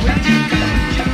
When you come